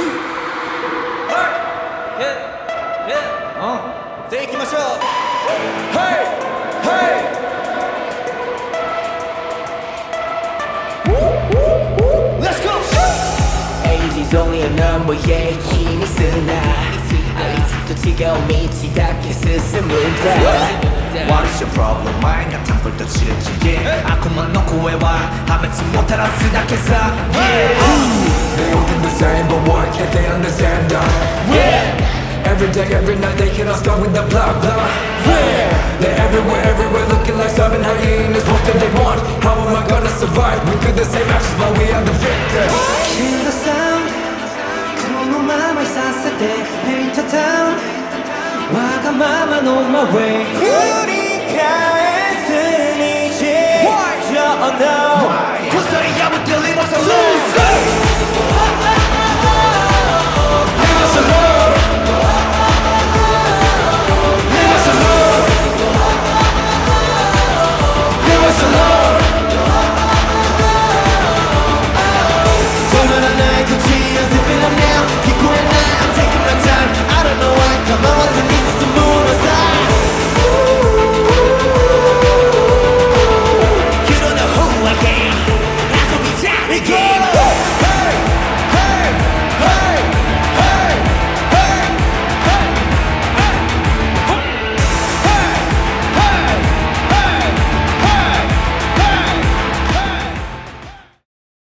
う。ん。でいきましょう。はい。はい。レッツゴーンやなんぼや気にすんなあいつと違う道だけ進むんだ。What's your problem? 前がタンプルとチレチゲ悪魔の声は破滅もたらすだけさ。They Every day, every night, they cannot stop with the blah blah. Yeah, they're everywhere, everywhere Looking like starving hyenas What do they want? How am I gonna survive? We do the same actions but we are the victors Kill the sound. 그런 맘을 샀을 때 Paint the town. 와가마마 on my way. 우리가 애쓴 이제 Why? 저